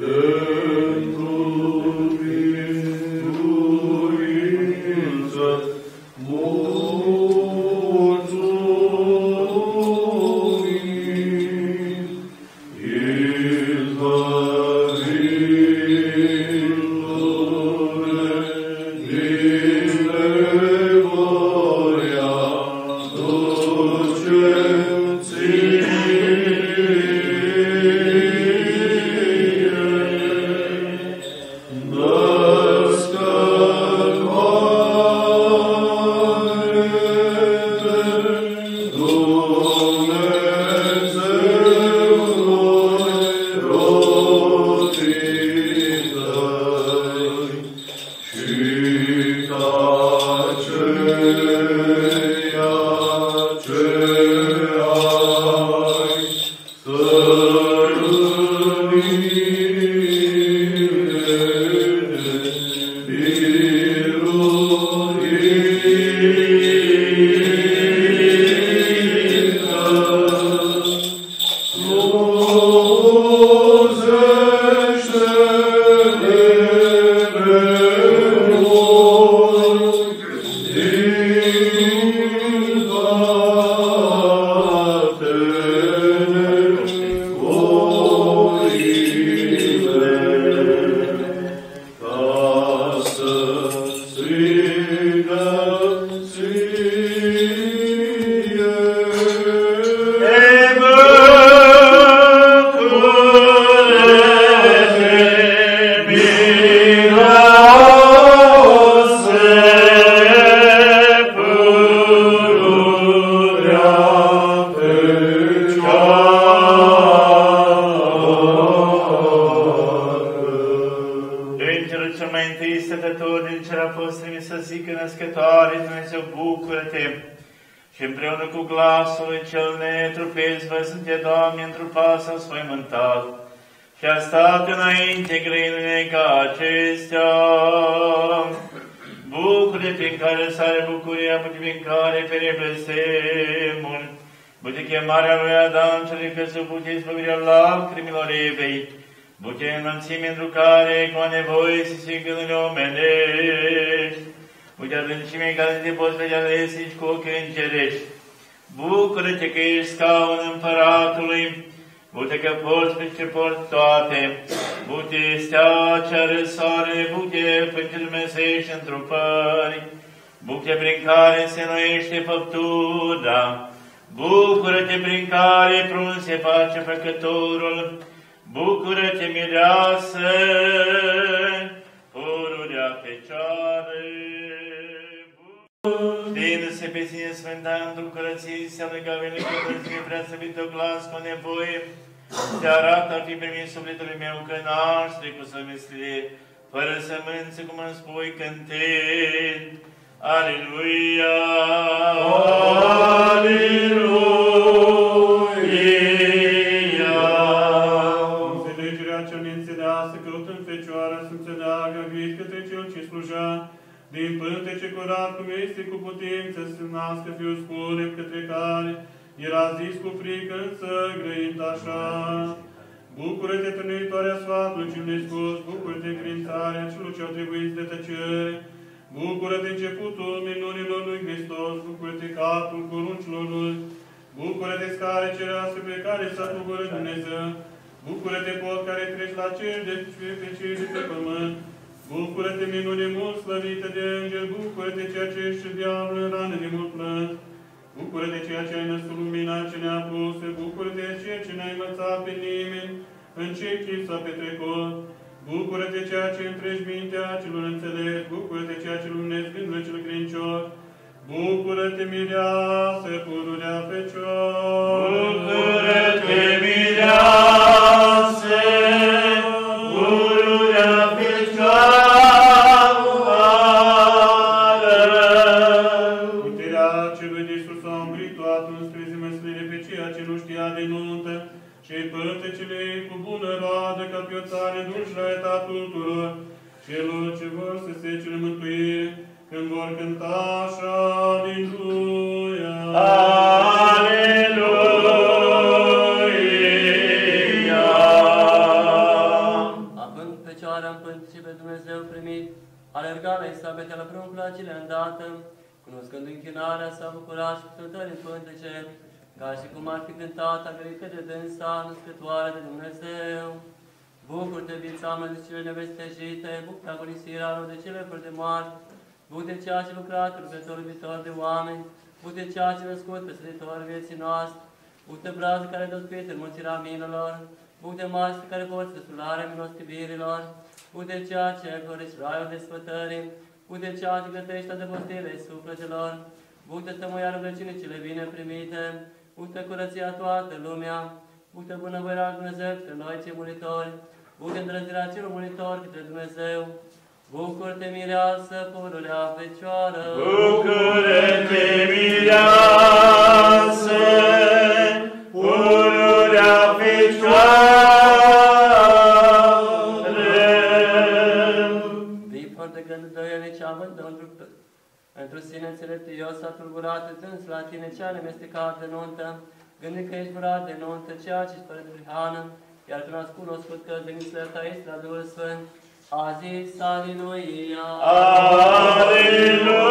et sfinții pentru care, cu nevoie și sigându-le omenești, uite adâncime care te poți vedea lesici cu ochii îngerești. Bucură-te că ești scaun împăratului, Bute că poți pe ce port toate, bute stea cea răsoare, bute pe ce Dumnezeiești întrupări, bute prin care se noiește făptura, bucură-te prin care prun se face făcătorul, Bucură-te, mireasă, pururea fecioară. Tine-se pe sine sfânta într-o curăție, înseamnă că a venit cu curăție prea săbită glas cu nevoie, te arată ar fi primit sufletul meu că naște cu sămestire, fără sămânță, cum îmi spui, cântând. Aleluia! Aleluia! neobiet către Cel ce slujea, din pântece curat cum este cu putință să se nască Fiul scure către care era zis cu frică, însă grăind așa. Bucură-te, tânuitoarea sfatului cel nespus, bucură-te, încrințarea celor ce au trebuit de tăcere, bucură-te, începutul minunilor lui Hristos, bucură-te, capul coruncilor lui, bucură-te, scară cerească pe care s-a bucurat Dumnezeu, bucură-te, pot care treci la cer de pe cer de pe pământ, Bucură-te, minune mult slăvită de înger, bucură-te ceea ce ești diavolul în rană nemult plâns, bucură-te ceea ce ai născut lumina ce ne-a pus, bucură-te ceea ce ne-ai învățat pe nimeni, în ce chip s-a petrecut, bucură-te ceea ce întregi mintea celor înțeles, bucură-te ceea ce lumnezi gândul cel credincios, Bucură-te, mireasă, pururea Fecioară! Bucură-te, mireasă, Isabete la pruncul acele îndată, cunoscând închinarea, s-a bucurat și cântări în pântece, ca și cum ar fi cântat agrică de dânsa, născătoare de Dumnezeu. Bucur-te, vița mă de cele nevestejite, bucur agonisirea lor de cele fără de moarte, bucur ceea ce lucrat, rugător iubitor de oameni, bucur ceea ce născut pe săditor vieții noastre, bucur brază care dăscuit în mulțirea minelor, bucur maște care poți desfălarea milostivirilor, bucur ceea ce floriți raiul desfătării, bucur ceea ce gătești adăpostire sufletelor, bucur stămâia rugăciunii cele bine primite, bucur curăția toată lumea, bucur bunăvoirea Dumnezeu către noi cei muritori, bucur îndrăzirea celor muritori către Dumnezeu, Bucur-te, mireasă, pururea fecioară! Bucură-te, mireasă, pururea fecioară! Pentru sine înțeleptios a tulburat îns la tine cea nemestecat de nuntă, gândi că ești murat de nuntă, ceea ce fără de prihană, iar când ați cunoscut că zânițele ta este la Duhul Sfânt, a zis Aleluia! Aleluia!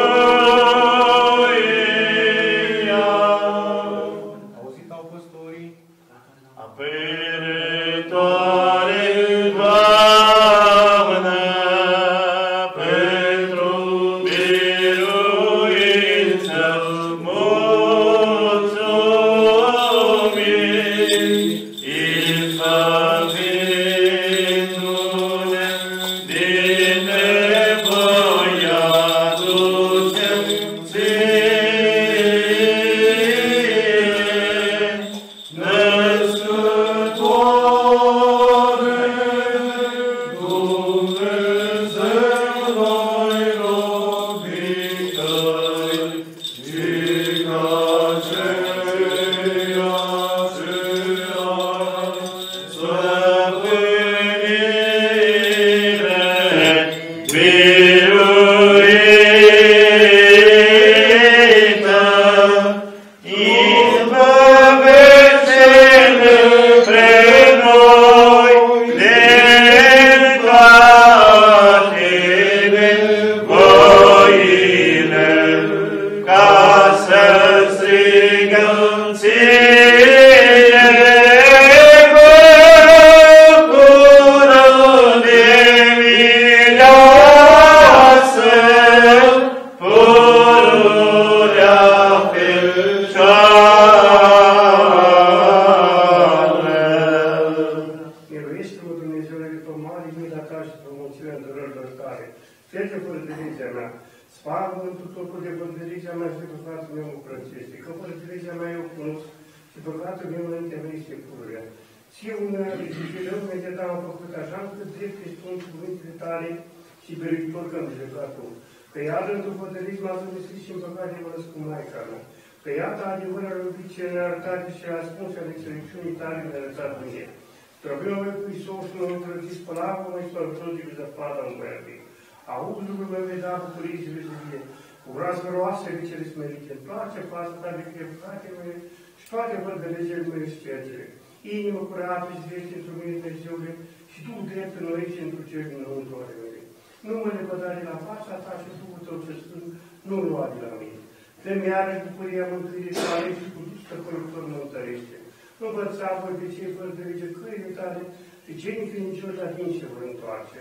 Dă-mi iarăși bucuria mântuirii tale și cu stăpânitor mă întărește. Învăța voi pe cei fără de lege căile tale și cei nefinicioși la tine se vor întoarce.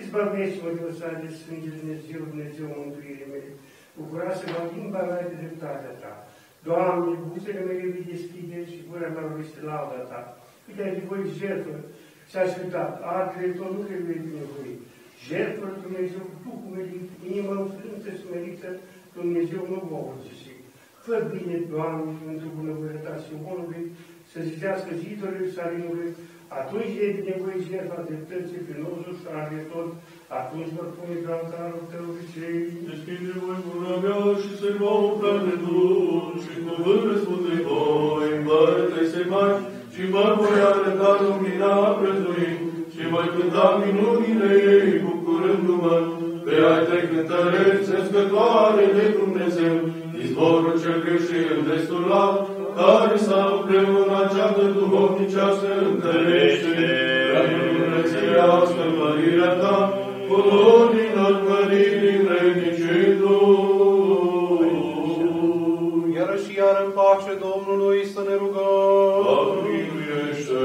Izbăvește-mă de lăsare de sânge Dumnezeu, Dumnezeu mântuirii mele. Bucurați-vă în limba mea de dreptatea ta. Doamne, buzele mele îi deschide și gura mea este lauda ta. Uite, ai voi jertfă și aș uitat, artele tot nu trebuie binevoit. Jertfă Dumnezeu, Duhul meu, inima înfrântă și merită, Dumnezeu nu mă urziși. Fă bine, Doamne, pentru bunăvoia ta Sionului, să zicească zidurile Salinului, atunci e de nevoie jertfa dreptății prin osul și ale tot, atunci vor pune pe altarul tău obicei. Deschide voi gura mea și să-i mă umple de dulci, și cuvânt răspunde voi, împărăte să mai, și vă voi arăta lumina prețuit, și voi cânta minunile ei, bucurându-mă, pe ai te cântăreți, născătoare de Dumnezeu, izvorul cel creștin destulat, care s-a împreună ceată duhovnicească întărește, prea minunățească mărirea cu lor din admăririi vrednicindu. Iară și iar în pace Domnului să ne rugăm. Miluiește!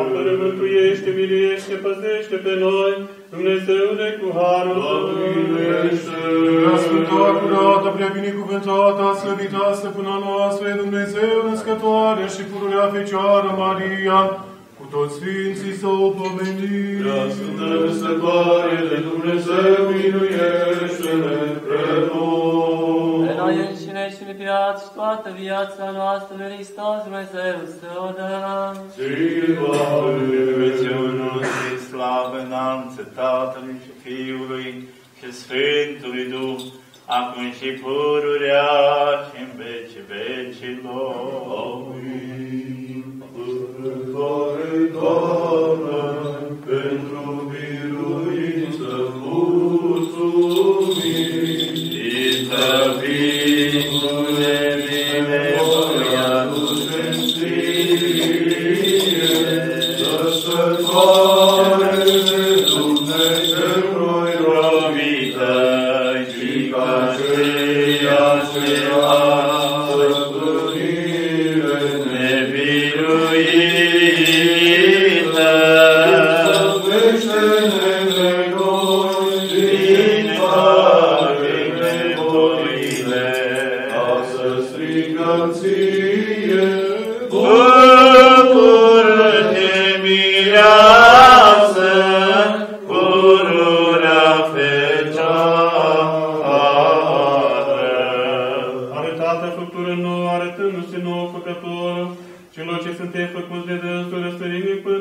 Apără, mântuiește, miluiește, păzește pe noi, Dumnezeule cu harul Tău. Miluiește! Prea Sfântoare, curată, prea binecuvântată, slăvită stăpâna noastră, e Dumnezeu născătoare și pururea Fecioară Maria, cu toți Sfinții să o pomenim. Prea Sfântă Născătoare de Dumnezeu, miluiește-ne pre noi! Pe noi înșine și în viață și toată viața noastră, lui Hristos Dumnezeu să o dăm. Ție, Doamne! Dumnezeul și slavă înalță Tatălui și Fiului și Sfântului Duh, acum și pururea și în veci vecilor. Amin. Părătoare, Doamne, pentru biruință mulțumim.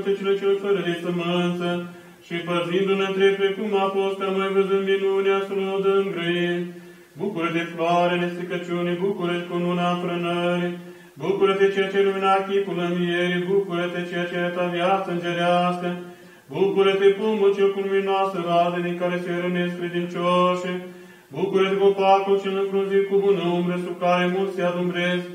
Răsărim în pântecele celor fără de sămânță, și păzindu-ne între precum a fost ca noi văzând minunea să nu dăm grăini. Bucură-te, floare nestricăciunii, bucură-te cu luna înfrânării, bucură-te ceea ce lumina chipul învierii, bucură-te ceea ce ta viață îngerească, bucură-te pomul cel cu luminoasă rază din care se rănesc credincioșii, Bucură-te copacul cel înfrunzit cu bună umbră, sub care mulți se adumbresc.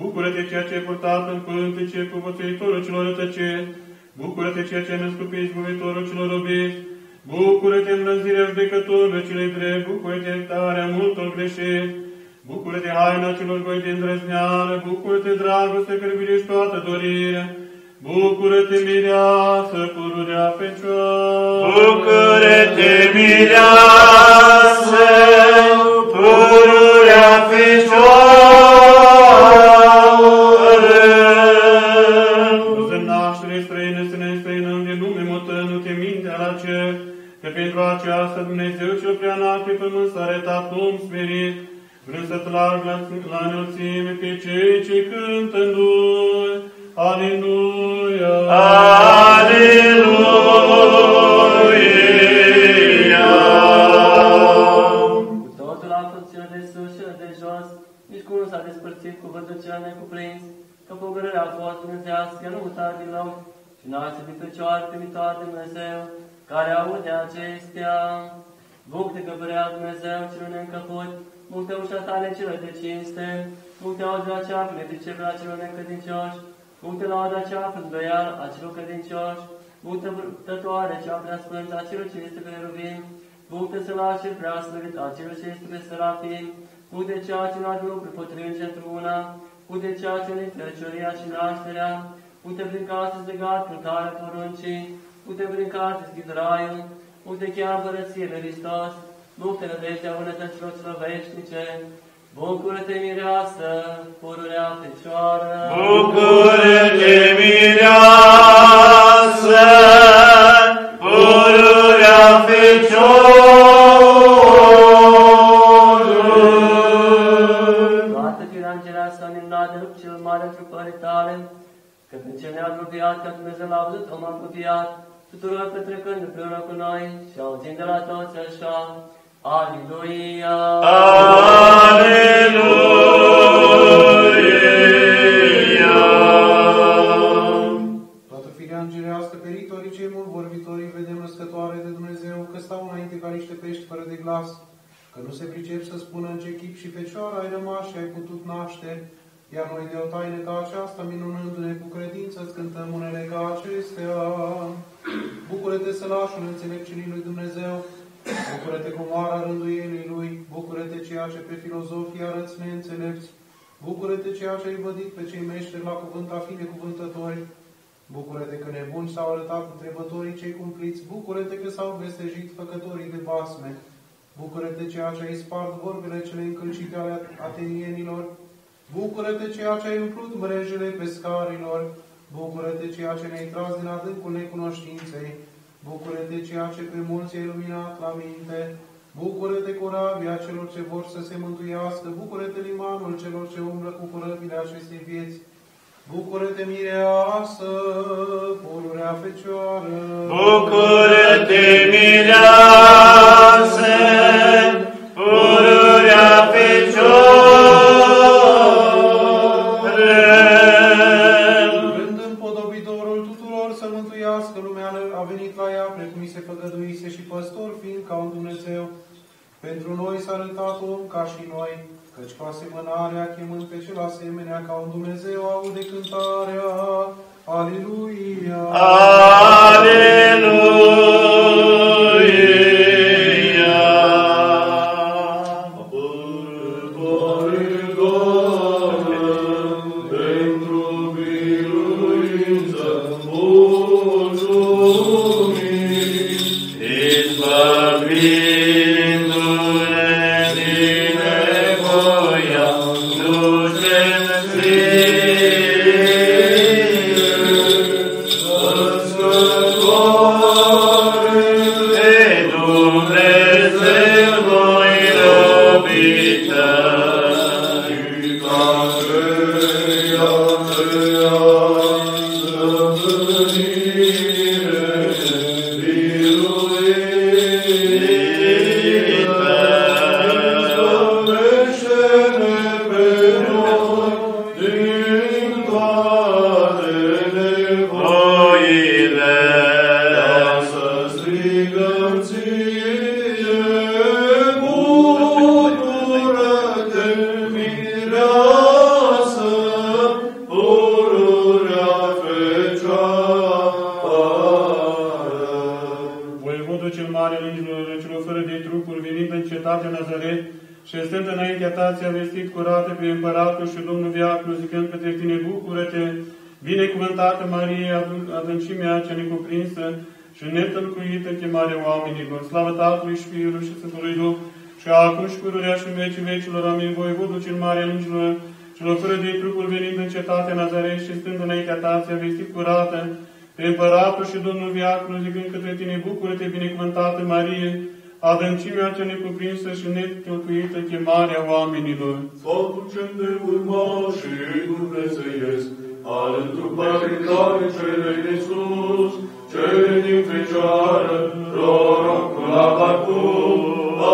Bucură-te ceea ce ai purtat în pântece cu vățuitorul celor rătăcești. Bucură-te ceea ce ai născut pe izbuvitorul celor robiști. Bucură-te înlăzirea judecătorului celui drept. Bucură-te iertarea multor greșești. Bucură-te haina celor goi de îndrăzneală. Bucură-te dragoste că iubești toată dorirea. Bucură-te mireasă, pururea fecioară. Bucură-te, mireasă, pururea fecioară. Aceasta Dumnezeu cel prea înalt pe pământ s-a arătat om smerit, vrând să trag la, la înălțime pe cei ce cântă în lui. Aleluia! Aleluia! Cu totul a fost cel de sus și cel de jos, nici cum nu s-a despărțit cuvântul cel necuprins, că pogorârea a fost dumnezească, nu mutat din nou, și naște din Fecioară primitoare de Dumnezeu, care aude acestea. Bucte că părea Dumnezeu celor neîncăput, multe ușa tale celor de cinste, multe aude la cea până priceperea celor necredincioși, multe lauda cea până doial a celor credincioși, multe tătoare cea prea sfântă a celor ce este pe rubin, multe să la cel prea slăvit a celor ce este pe serafin, multe ceea ce la lucruri potrivnice într-una, multe ceea ce ne fecioria și nașterea, multe prin care se legat cântarea poruncii, multe prin care se deschid raiul, multe chiar împărăție de Hristos, multe nădejdea bunătăților celor veșnice, Bucură-te, mireasă, pururea fecioară! Bucură-te, mireasă, pururea fecioară. Pe cel neapropiat, că Dumnezeu l-a văzut om apropiat, tuturor petrecând împreună cu noi și auzind de la toți așa, Aleluia! Aleluia! Toată firea îngerească, peritorii cei mult vorbitorii, vedem născătoare de Dumnezeu, că stau înainte ca niște pești fără de glas, că nu se pricep să spună în ce chip și fecioară ai rămas și ai putut naște, iar noi de o taină ca aceasta, minunându-ne cu credință, îți cântăm unele ca acestea. Bucură-te, sălașul înțelepciunii lui Dumnezeu. Bucură-te, comoara rânduielii lui. Bucură-te, ceea ce pe filozofii arăți neînțelepți. Bucură-te, ceea ce ai vădit pe cei meșteri la cuvânt a fi necuvântători. Bucură-te că nebuni s-au arătat întrebătorii cei cumpliți. Bucură-te că s-au vestejit făcătorii de basme. Bucură-te ceea ce ai spart vorbele cele încălcite ale atenienilor. Bucură-te ceea ce ai umplut mrejele pescarilor. Bucură-te ceea ce ne-ai tras din adâncul necunoștinței. Bucură-te ceea ce pe mulți ai luminat la minte. Bucură-te corabia celor ce vor să se mântuiască. Bucură-te limanul celor ce umblă cu corăbile acestei vieți. Bucură-te, mireasă, pururea fecioară. Bucură-te, mireasă, pururea fecioară. Pentru noi s-a arătat om ca și noi, căci cu asemănarea, chemând pe cel asemenea ca un Dumnezeu, aude cântarea. Aleluia! Aleluia! Împăratul și Domnul Viacru, zicând către tine, bucură-te, binecuvântată Marie, adâncimea cea necuprinsă și netălcuită chemarea oamenilor. Faptul cel de urmaș și dumnezeiesc, al întrupării tale cele de sus, cele din fecioară, prorocul Abacum,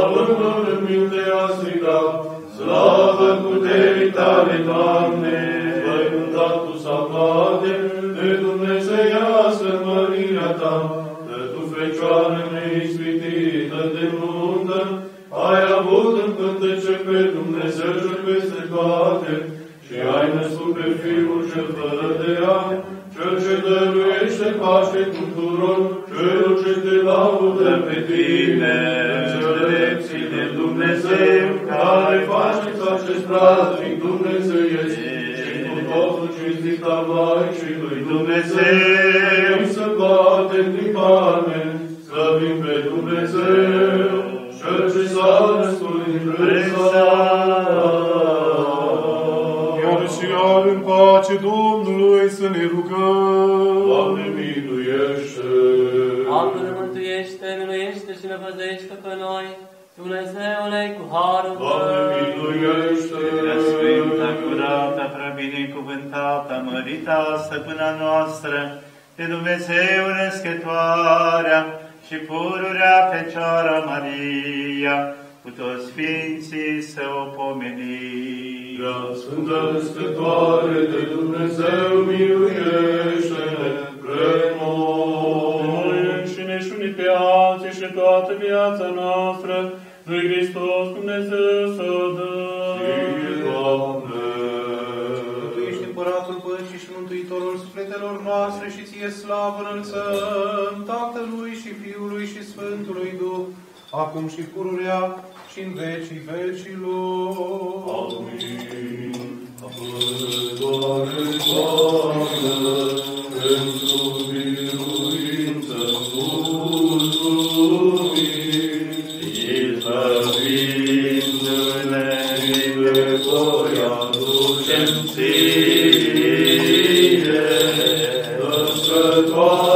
având în minte a strigat, slavă puterii tale, Doamne, Dumnezeu cel peste toate și ai născut pe Fiul cel fără de ea, cel ce dăruiește pace tuturor, celor ce te laudă pe tine, înțelepții de Dumnezeu, care faceți acest praznic dumnezeiesc și cu totul cinstit al Maicii lui Dumnezeu, să batem din palme, de Dumnezeu născătoarea și pururea Fecioara Maria, cu toți Sfinții să o pomenim. Prea Sfântă Născătoare de Dumnezeu, miluiește-ne pre noi! Noi înșine și unii pe alții și toată viața noastră, lui Hristos Dumnezeu să o dă. Sufletelor noastre și ție slavă înălțăm Tatălui și Fiului și Sfântului Duh, acum și pururea și în vecii vecilor. Amin. Apărătoare toamnă, pentru Născătoare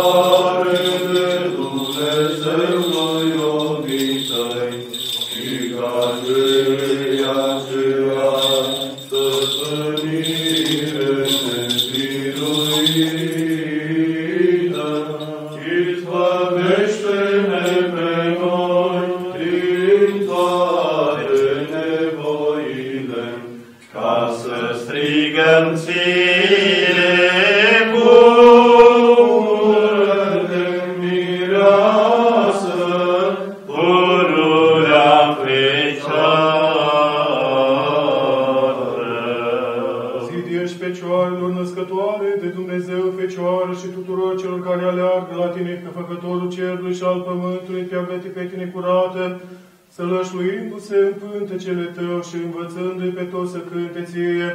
să cânte ție.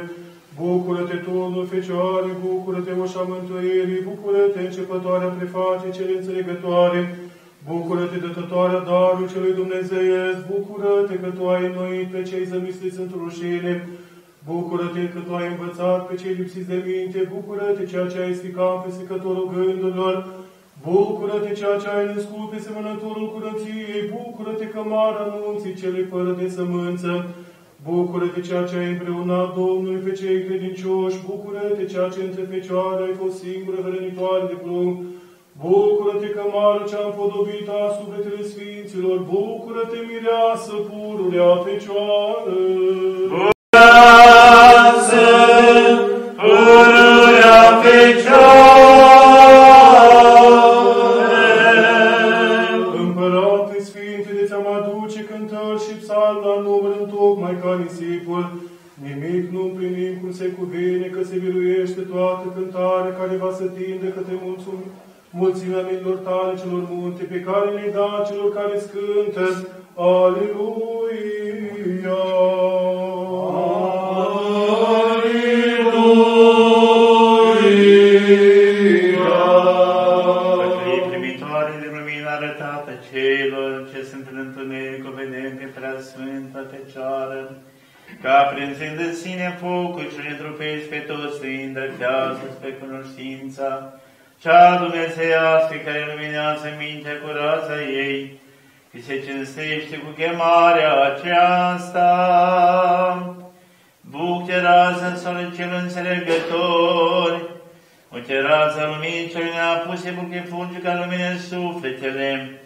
Bucură-te, turnul Fecioare, bucură-te, oșa mântuirii, bucură-te, începătoarea prefacii cele înțelegătoare, Bucură-te, dătătoarea darului celui Dumnezeiesc, bucură-te că tu ai înnoit pe cei zămisliți într rușine, bucură-te că tu ai învățat pe cei lipsiți de minte, bucură-te ceea ce ai stricat pe secătorul gândurilor, bucură-te ceea ce ai născut pe semănătorul curăției, bucură-te că mare anunții celui fără de sămânță, Bucură-te ceea ce ai împreunat Domnului pe cei credincioși, bucură-te ceea ce între fecioare ai fost singură hrănitoare de plumb, Bucură-te că mară ce-a împodobit a sufletele Sfinților, bucură-te mireasă pururea Fecioară! Bucurează, pururea fecioară. Se cuvine, că se biruiește toată cântarea care va să tinde către mulțumire mulțimea minilor tale celor munte, pe care le-ai dat celor care scântă. Aleluia! Prinzând în sine focul și ne trupești pe toți, îi îndreptează spre cunoștința cea dumnezeiască care luminează mintea cu raza ei și se cinstește cu chemarea aceasta. Buc de rază în solul cel înțelegători, Uite raza luminii cele neapuse, buche fulgi ca lumine în sufletele,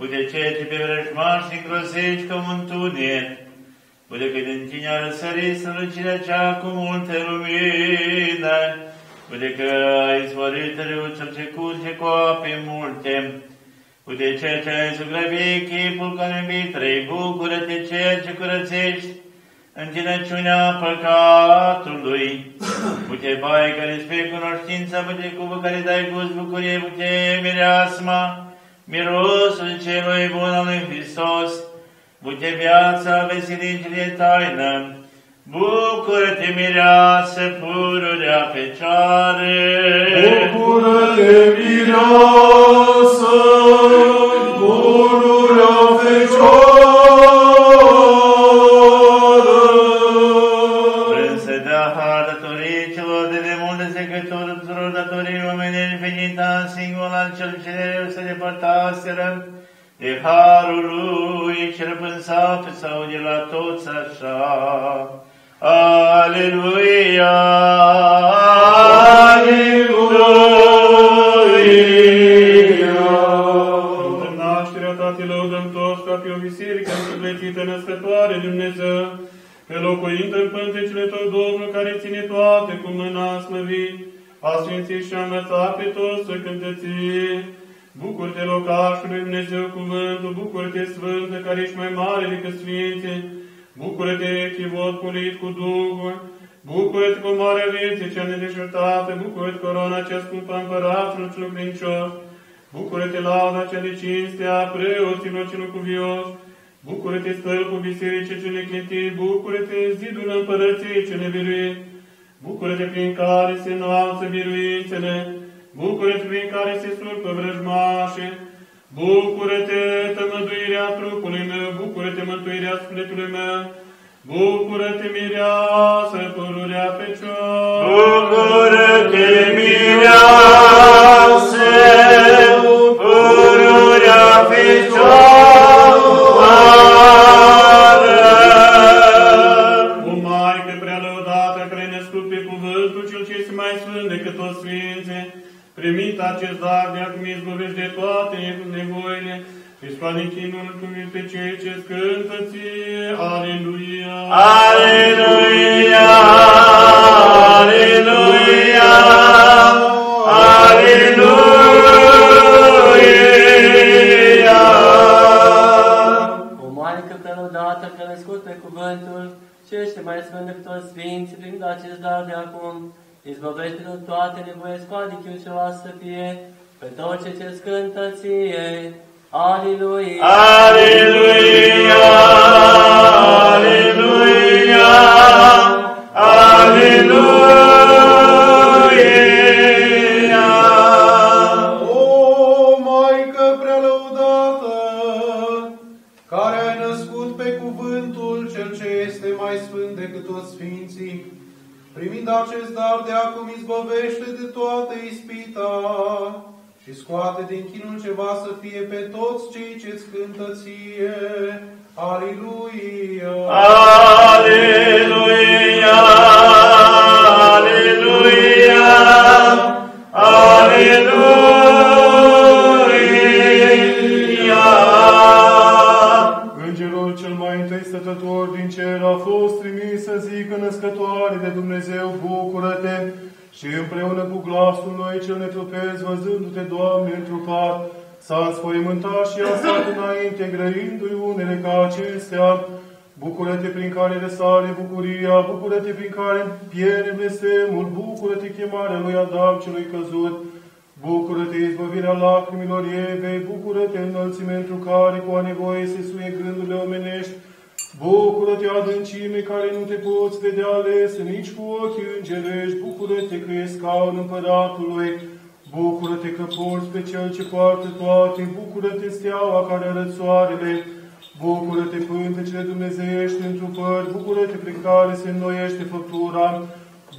Uite cete pe vrăjmași și îngrozești ca un întunec, Uite că din tine a răsărit strălucirea cea cu multe lumină, Uite că ai izvorit râul cel ce curge cu ape multe, Uite ceea ce ai zugrăvit chipul ca iubit trei, bucură-te ceea ce curățești, întinăciunea păcatului. Uite, bai care spre cunoștință, uite cuvânt care dai gust bucurie, uite mireasma, mirosul celui bun al lui Hristos, uite viața vesenicii taină, Bucură-te, mireasă, pururea fecioare! Bucură-te, mireasă, ne trupez, văzându-te, Doamne, întrupat, s-a înspăimântat și a stat înainte, grăindu-i unele ca acestea. Bucură-te prin care resare bucuria, bucură-te prin care piere blestemul, bucură-te chemarea lui Adam celui căzut, Bucură-te, izbăvirea lacrimilor Evei, bucură-te înălțime întru care cu a nevoie se suie gândurile omenești, Bucură-te, adâncime, care nu te poți vedea alese nici cu ochii îngelești, bucură-te că e scaun împăratului, bucură-te că porți pe cel ce poartă toate, bucură-te steaua care arăt soarele, bucură-te pântecele dumnezeiești întrupări, bucură-te prin care se înnoiește făptura,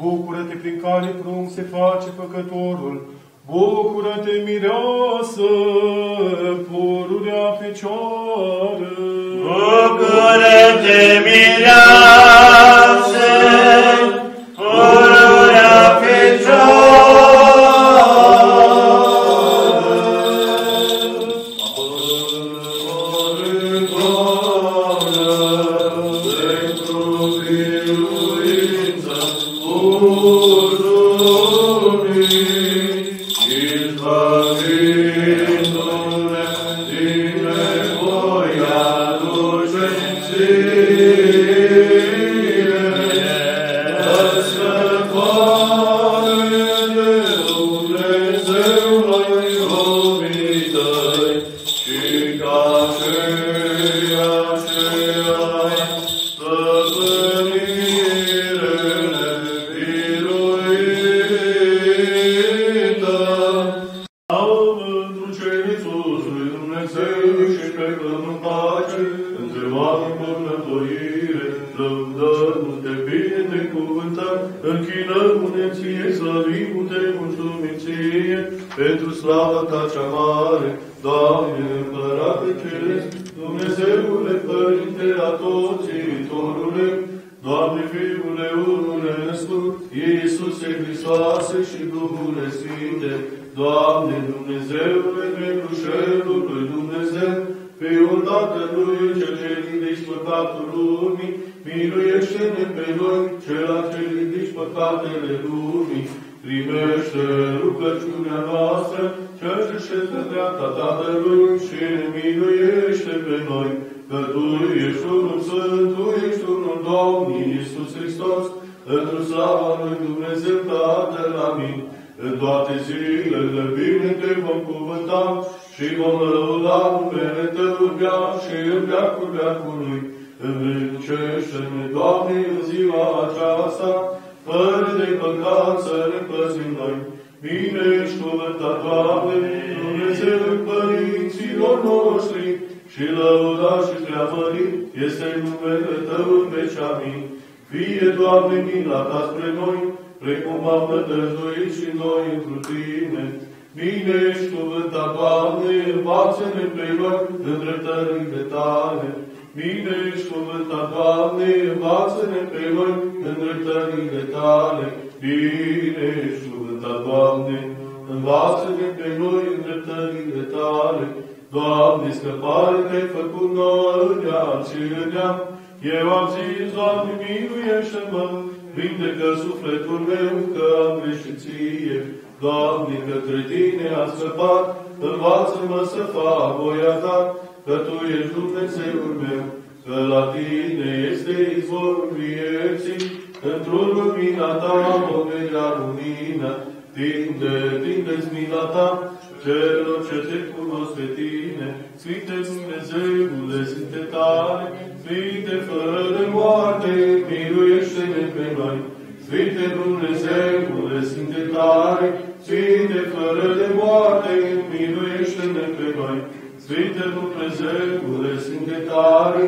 bucură-te prin care prunc se face făcătorul. Bucură-te, mireasă, pururea fecioară! Bucură-te, mireasă, pururea fecioară! Oh. Toate zilele bine te vom cuvânta și vom lăuda numele Tău în veac și în veacul veacului. Învâncește-ne, Doamne, în ziua aceasta, fără de păcat să ne păzim noi. Bine ești cuvântat, Doamne, Dumnezeu părinților noștri, și lăudat și preamărit este numele Tău în veci, amin. Fie, Doamne, mila Ta spre noi, precum am nădăjduit și noi întru Tine. Bine ești cuvântat, Doamne, învață-ne pe noi îndreptările Tale. Bine ești cuvântat, Doamne, învață-ne pe noi îndreptările Tale. Bine ești cuvântat, Doamne, învață-ne pe noi îndreptările Tale. Doamne, scăpare te-ai făcut nouă în neam și în neam. Eu am zis, Doamne, miluiește-mă, vindecă sufletul meu că am greșit ție. Doamne, către Tine am scăpat, învață-mă să fac voia Ta, că Tu ești Dumnezeul meu, că la Tine este izvorul vieții, într-o lumina Ta o vedea lumină, tinde, tinde-ți mila Ta, celor ce te cunosc pe Tine, Sfinte Dumnezeule, Sfinte tare, Sfinte fără de moarte, miluiește-ne pe noi. Sfinte Dumnezeule, Sfinte tare, Sfinte fără de moarte, miluiește-ne pe noi. Sfinte Dumnezeule, Sfinte tare,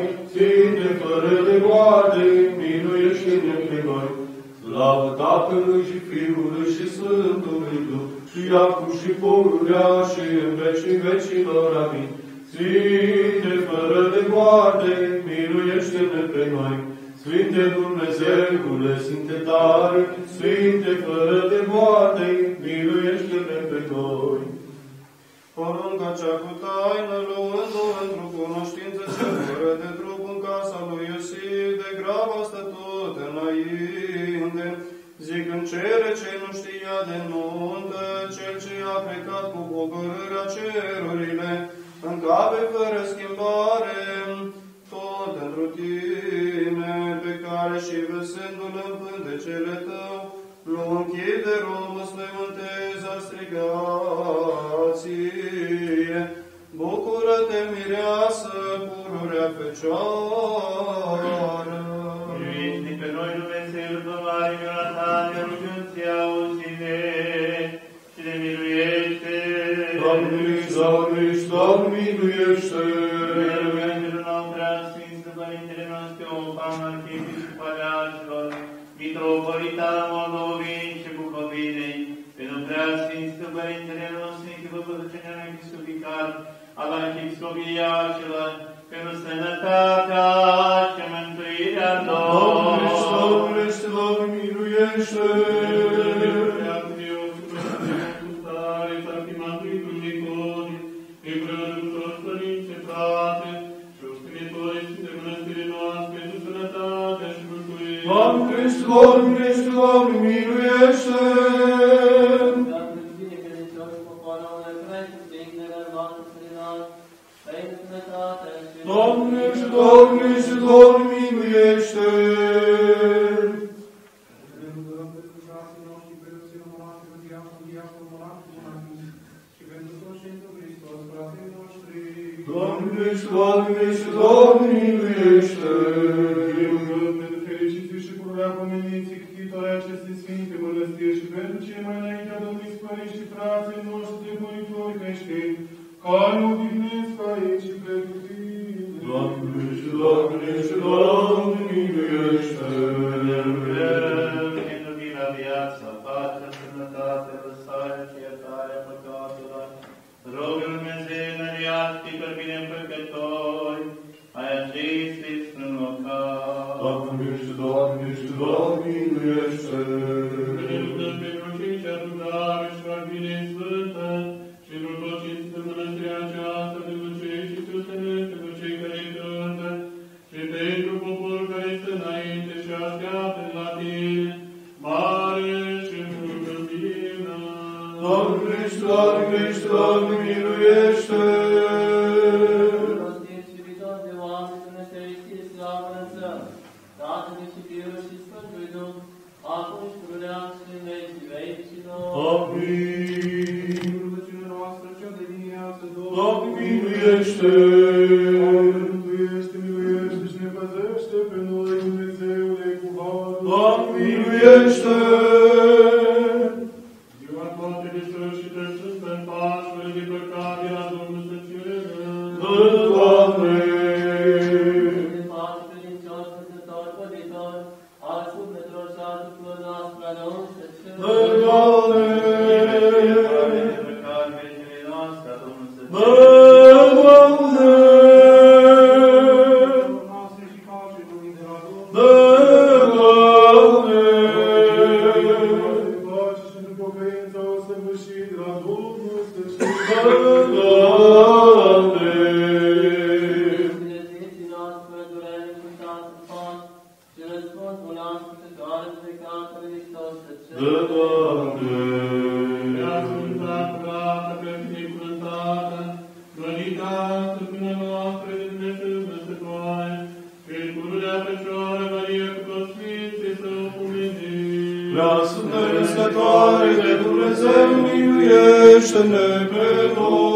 Prea Sfinți Părintele nostru, Închivăpătăcenea Hristul Vicar, al Arhiepiscopii Iașelor, pentru sănătatea și mântuirea Domnului. Domnule, slavă, miluiește! Ce adunare și fac bine sfântă și miluiește-ne pe noi!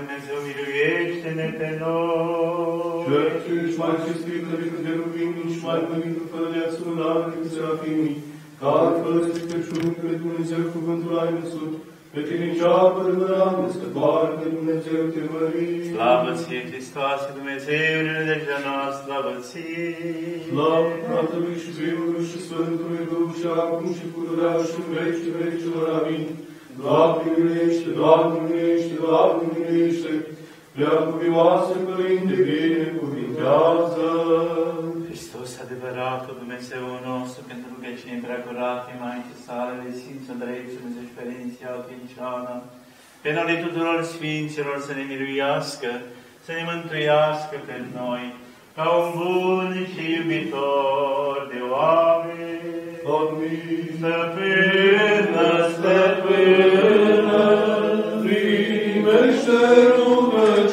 Dumnezeu, miluiește-ne pe noi! Ceea ce ești mai cinstită decât de rubini și mai părintă fără de aționare decât serafimii, care fără stricăciuni pe Dumnezeu cuvântul ai născut, pe tine cea părămăram născătoare de Dumnezeu te mări. Slavă ție, Hristoase, Dumnezeule de noastră, slavă ție! Slavă Tatălui și Fiului și Sfântului Duh și acum și pururea și în vecii vecilor. Amin. Doamne miluiește, Doamne miluiește, Doamne miluiește, prea cuvioase Părinte, binecuvintează. Hristos, adevăratul Dumnezeu nostru, pentru rugăciune prea curate, Maicii sale, de Sfință Drept, Dumnezeu și Părinții Altinceană, pe noi tuturor Sfinților să ne miluiască, să ne mântuiască pe noi, ca un bun și iubitor de oameni. Amin. Stăpână, stăpână, Primește rugăciunile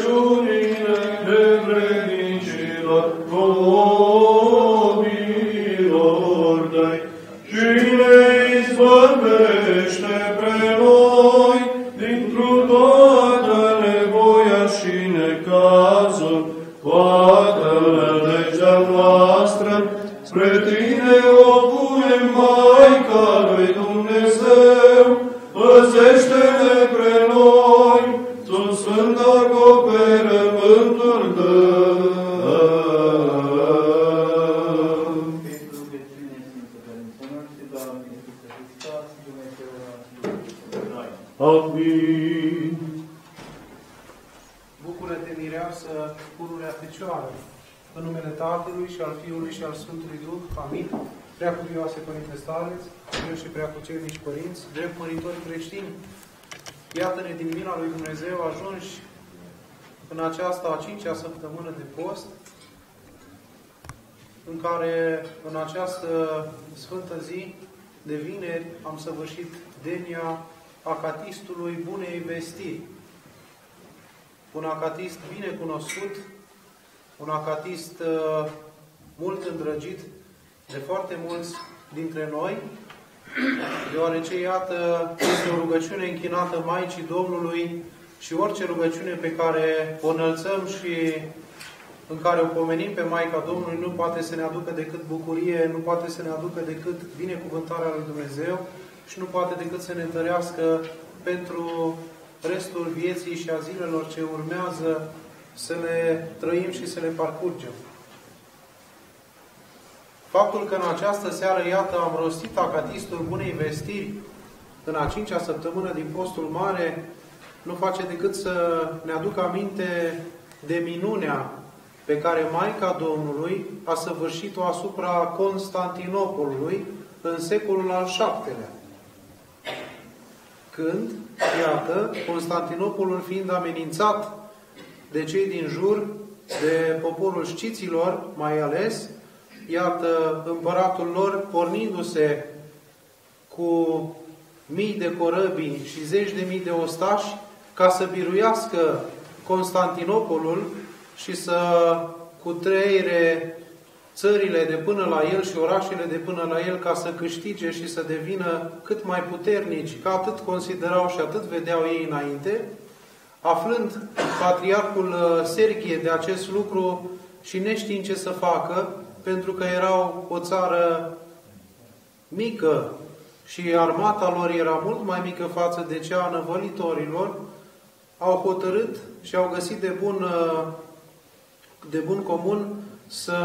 spre Tine o punem, Maica lui Dumnezeu, păzește-ne pre noi, sub sfânt acoperământul Tău. Prea cuvioase Părinte Stareț, eu și prea cucernici părinți, drept măritori creștini, iată-ne din mila lui Dumnezeu ajunși în aceasta a cincea săptămână de post, în care în această sfântă zi de vineri am săvârșit denia acatistului Bunei Vestiri. Un acatist bine cunoscut, un acatist uh, mult îndrăgit de foarte mulți dintre noi, deoarece, iată, este o rugăciune închinată Maicii Domnului și orice rugăciune pe care o înălțăm și în care o pomenim pe Maica Domnului nu poate să ne aducă decât bucurie, nu poate să ne aducă decât binecuvântarea lui Dumnezeu și nu poate decât să ne întărească pentru restul vieții și a zilelor ce urmează să le trăim și să le parcurgem. Faptul că în această seară, iată, am rostit acatistul Bunei Vestiri în a cincea săptămână din postul mare, nu face decât să ne aducă aminte de minunea pe care Maica Domnului a săvârșit-o asupra Constantinopolului în secolul al VII-lea. Când, iată, Constantinopolul fiind amenințat de cei din jur, de poporul știților, mai ales, iată, împăratul lor pornindu-se cu mii de corăbii și zeci de mii de ostași ca să biruiască Constantinopolul și să cutreire țările de până la el și orașele de până la el ca să câștige și să devină cât mai puternici, ca atât considerau și atât vedeau ei înainte, aflând patriarhul uh, Serghie de acest lucru și neștiind ce să facă, pentru că erau o țară mică și armata lor era mult mai mică față de cea a năvălitorilor, au hotărât și au găsit de bun, uh, de bun comun să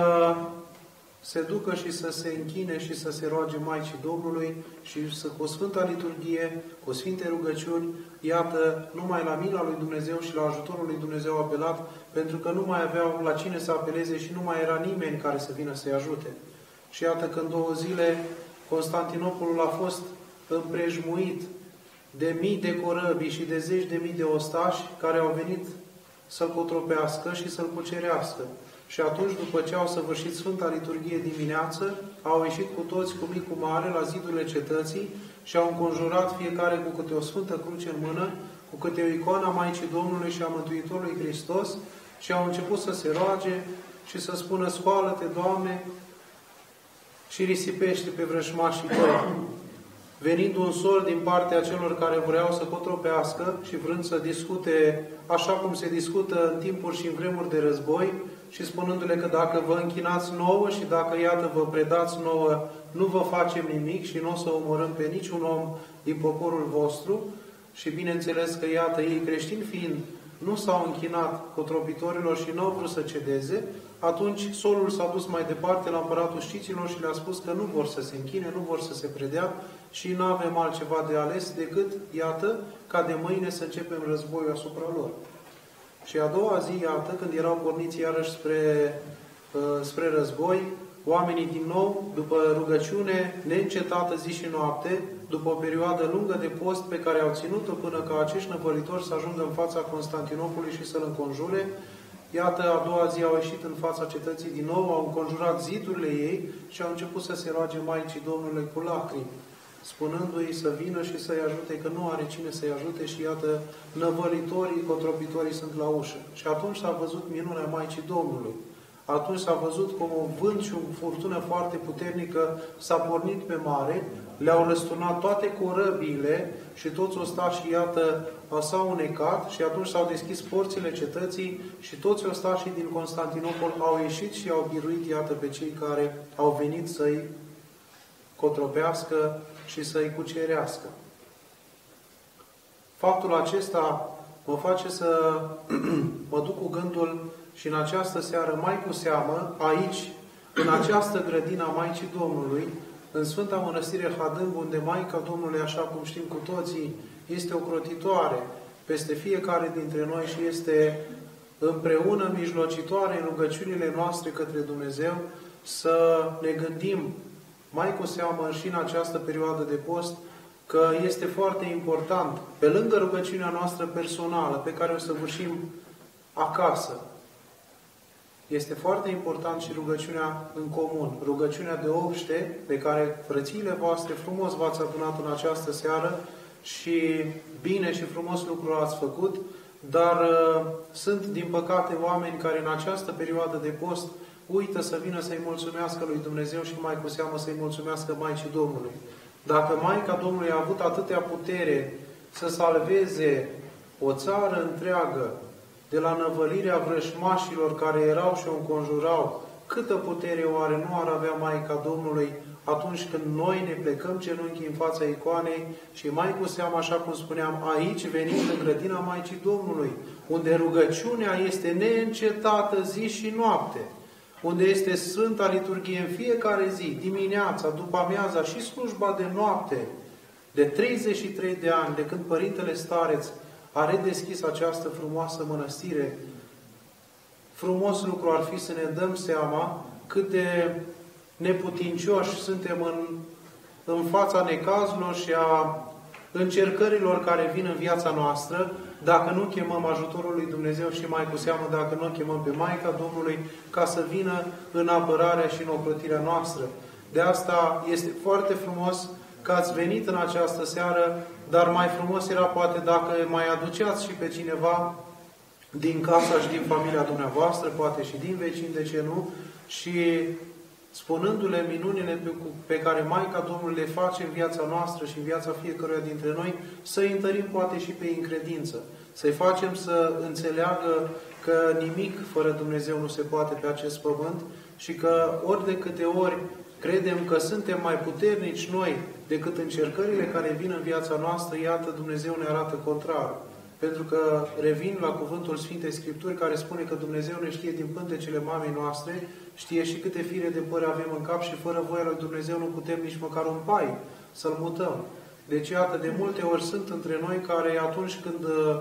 se ducă și să se închine și să se roage Maicii Domnului și să cu o Sfânta Liturghie, cu Sfinte rugăciuni, iată, numai la mila lui Dumnezeu și la ajutorul lui Dumnezeu apelat, pentru că nu mai aveau la cine să apeleze și nu mai era nimeni care să vină să-i ajute. Și iată că în două zile Constantinopolul a fost împrejmuit de mii de corăbii și de zeci de mii de ostași care au venit să-l cotropească și să-l cucerească. Și atunci, după ce au săvârșit Sfânta Liturghie dimineață, au ieșit cu toți, cu mic, cu mare, la zidurile cetății și au înconjurat fiecare cu câte o Sfântă Cruce în mână, cu câte o icoană a Maicii Domnului și a Mântuitorului Hristos și au început să se roage și să spună, scoală-te, Doamne, și risipește pe vrășmașii tăi. Venind un sol din partea celor care vreau să cotropească și vrând să discute așa cum se discută în timpuri și în vremuri de război, și spunându-le că dacă vă închinați nouă și dacă, iată, vă predați nouă, nu vă facem nimic și nu o să omorâm pe niciun om din poporul vostru. Și bineînțeles că, iată, ei creștini fiind, nu s-au închinat cotropitorilor și nu au vrut să cedeze, atunci solul s-a dus mai departe la împăratul știților și le-a spus că nu vor să se închine, nu vor să se predea și nu avem altceva de ales decât, iată, ca de mâine să începem războiul asupra lor. Și a doua zi, iată, când erau porniți iarăși spre, uh, spre război, oamenii din nou, după rugăciune neîncetată zi și noapte, după o perioadă lungă de post pe care au ținut-o până ca acești năvălitori să ajungă în fața Constantinopolului și să-l înconjure, Iată, a doua zi au ieșit în fața cetății din nou, au înconjurat zidurile ei și au început să se roage Maicii Domnului cu lacrimi spunându-i să vină și să-i ajute, că nu are cine să-i ajute și iată, năvălitorii, contropitorii sunt la ușă. Și atunci s-a văzut minunea Maicii Domnului. Atunci s-a văzut cum un vânt și o furtună foarte puternică s-a pornit pe mare, le-au răsturnat toate corăbiile și toți ostașii, iată, s-au unecat și atunci s-au deschis porțile cetății și toți ostașii din Constantinopol au ieșit și au biruit, iată, pe cei care au venit să-i cotropească și să-i cucerească. Faptul acesta mă face să mă duc cu gândul și în această seară, mai cu seamă, aici, în această grădină a Maicii Domnului, în Sfânta Mănăstire Hadâmb, unde Maica Domnului, așa cum știm cu toții, este o crotitoare peste fiecare dintre noi și este împreună mijlocitoare în rugăciunile noastre către Dumnezeu, să ne gândim mai cu seamă și în această perioadă de post, că este foarte important, pe lângă rugăciunea noastră personală, pe care o să vârșim acasă, este foarte important și rugăciunea în comun, rugăciunea de obște, pe care frățiile voastre frumos v-ați adunat în această seară și bine și frumos lucru ați făcut, dar uh, sunt, din păcate, oameni care în această perioadă de post uită să vină să-i mulțumească lui Dumnezeu și mai cu seamă să-i mulțumească Maicii Domnului. Dacă Maica Domnului a avut atâtea putere să salveze o țară întreagă, de la năvălirea vrășmașilor care erau și o înconjurau, câtă putere oare nu ar avea Maica Domnului atunci când noi ne plecăm genunchii în fața icoanei și mai cu seamă, așa cum spuneam, aici venim în grădina Maicii Domnului, unde rugăciunea este neîncetată zi și noapte, unde este Sfânta Liturghie în fiecare zi, dimineața, după amiaza și slujba de noapte, de 33 de ani, de când Părintele Stareț a redeschis această frumoasă mănăstire, frumos lucru ar fi să ne dăm seama cât de neputincioși suntem în, în fața necazurilor și a încercărilor care vin în viața noastră, dacă nu chemăm ajutorul lui Dumnezeu și mai cu seamă dacă nu chemăm pe Maica Domnului ca să vină în apărarea și în ocrotirea noastră. De asta este foarte frumos că ați venit în această seară, dar mai frumos era poate dacă mai aduceați și pe cineva din casa și din familia dumneavoastră, poate și din vecini, de ce nu, și spunându-le minunile pe care Maica Domnului le face în viața noastră și în viața fiecăruia dintre noi, să-i întărim poate și pe încredință. Să-i facem să înțeleagă că nimic fără Dumnezeu nu se poate pe acest pământ și că ori de câte ori credem că suntem mai puternici noi decât încercările care vin în viața noastră, iată, Dumnezeu ne arată contrar. Pentru că revin la cuvântul Sfintei Scripturi care spune că Dumnezeu ne știe din pântecele mamei noastre știe și câte fire de păr avem în cap și fără voia lui Dumnezeu nu putem nici măcar un pai să-l mutăm. Deci, iată, de multe ori sunt între noi care atunci când uh,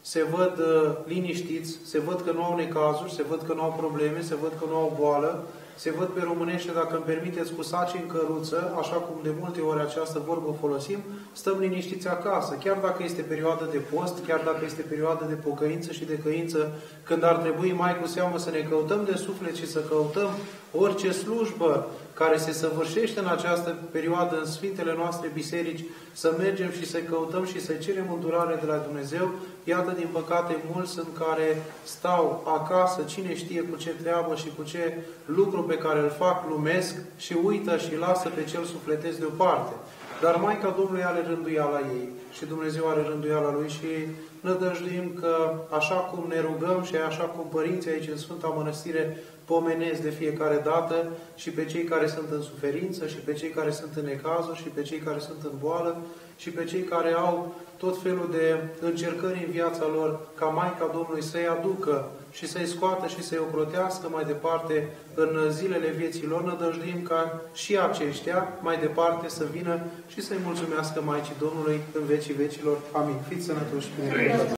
se văd uh, liniștiți, se văd că nu au necazuri, se văd că nu au probleme, se văd că nu au boală, se văd pe românește, dacă îmi permiteți, cu saci în căruță, așa cum de multe ori această vorbă folosim, stăm liniștiți acasă. Chiar dacă este perioadă de post, chiar dacă este perioadă de pocăință și de căință, când ar trebui mai cu seamă să ne căutăm de suflet și să căutăm orice slujbă care se săvârșește în această perioadă în Sfintele noastre biserici, să mergem și să căutăm și să cerem îndurare de la Dumnezeu. Iată, din păcate, mulți sunt care stau acasă, cine știe cu ce treabă și cu ce lucru pe care îl fac lumesc și uită și lasă pe cel sufletesc deoparte. Dar Maica Domnului are rânduiala ei și Dumnezeu are rânduiala Lui și nădăjduim că așa cum ne rugăm și așa cum părinții aici în Sfânta Mănăstire pomenesc de fiecare dată și pe cei care sunt în suferință și pe cei care sunt în necazuri și pe cei care sunt în boală și pe cei care au tot felul de încercări în viața lor ca Maica Domnului să-i aducă și să-i scoată și să-i ocrotească mai departe în zilele vieții lor, nădăjduim ca și aceștia mai departe să vină și să-i mulțumească Maicii Domnului în vecii vecilor. Amin. Fiți sănătoși!